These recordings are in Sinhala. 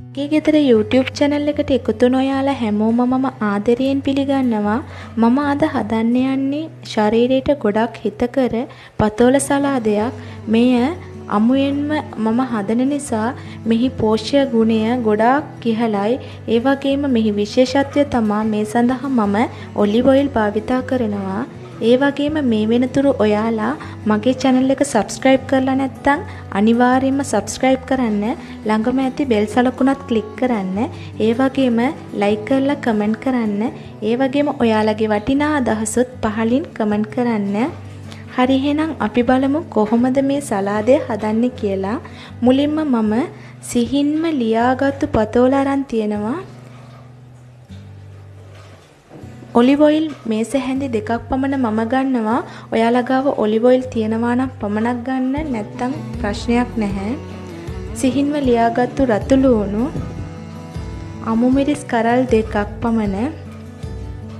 මගේ ගෙදර YouTube channel එකට එකතු වුණ ඔයාලා හැමෝම මම ආදරයෙන් පිළිගන්නවා. මම අද හදන්න යන්නේ ශරීරයට ගොඩක් හිතකර පතෝල සලාදයක්. මෙය අමුයෙන්ම මම හදන නිසා මෙහි පෝෂ්‍ය ගුණය ගොඩාක් ඉහළයි. ඒ වගේම මෙහි විශේෂත්වය තමා මේ සඳහා මම ඔලිව් ඔයිල් භාවිතා කරනවා. ඒ වගේම මේ වෙනතුරු ඔයාලා මගේ channel එක subscribe කරලා නැත්නම් අනිවාර්යයෙන්ම subscribe කරන්න ළඟම ඇති bell සලකුණත් click කරන්න ඒ වගේම like කරලා comment කරන්න ඒ වගේම ඔයාලගේ වටිනා අදහසුත් පහලින් comment කරන්න. හරි එහෙනම් අපි බලමු කොහොමද මේ සලාදය හදන්නේ කියලා. මුලින්ම මම සිහින්ම ලියාගත්තු පතෝල අරන් තියෙනවා. ඔලිව් ඔයිල් මේස හැඳි දෙකක් පමණ මම ගන්නවා. ඔයාලා ගාව ඔලිව් ඔයිල් තියෙනවා නම් පමණක් ගන්න නැත්තම් ප්‍රශ්නයක් නැහැ. සිහින්ව ලියාගත්තු රතු ලුණු අමු මිරිස් කරල් දෙකක් පමණ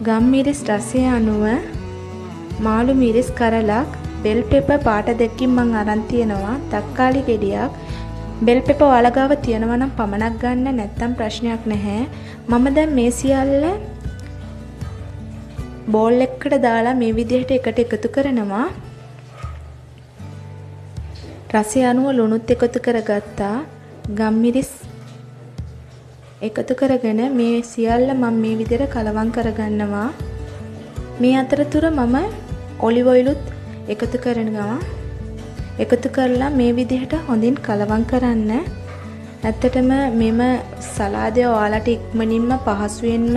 ගම් මිරිස් රසය අනුව මාළු මිරිස් කරලක් බෙල් පෙපර් පාට දෙකකින් මං අරන් තියෙනවා තක්කාලි ගෙඩියක් බෙල් පෙපර් ඔයාලා ගාව තියෙනවා නම් පමණක් ගන්න නැත්තම් ප්‍රශ්නයක් නැහැ මම දැන් මේ සියල්ල බෝල් එකකට දාලා මේ විදිහට එකට එකතු කරනවා. රසය අනුව ලුණුත් එකතු කරගත්තා. ගම්මිරිස් එකතු කරගෙන මේ සියල්ල මම මේ විදිහට කලවම් කරගන්නවා. මේ අතරතුර මම ඔලිව් ඔයිලුත් එකතු කරනවා. එකතු කරලා මේ විදිහට හොඳින් කලවම් කරන්න. ඇත්තටම මෙම සලාදය ඔයාලට ඉක්මනින්ම පහසුවෙන්ම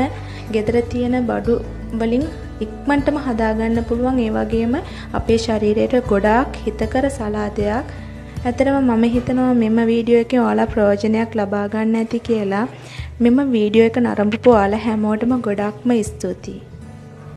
ගෙදර තියෙන බඩු වලින් ඉක්මනටම හදාගන්න පුළුවන් ඒ වගේම අපේ ශරීරයට ගොඩාක් හිතකර සලාදයක්. ඇත්තටම මම හිතනවා මෙම වීඩියෝ එකෙන් ඔයාලා ප්‍රයෝජනයක් ලබා ගන්න ඇති කියලා. මෙම වීඩියෝ එක නරඹපු ඔයාලා හැමෝටම ගොඩාක්ම ස්තුතියි.